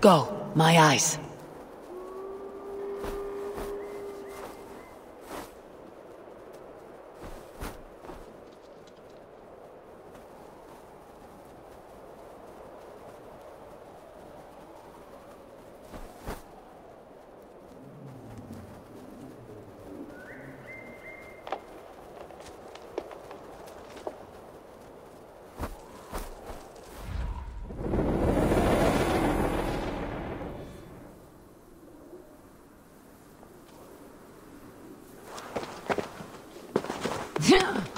Go, my eyes. Hmm.